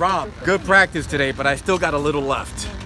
Rob, good practice today, but I still got a little left.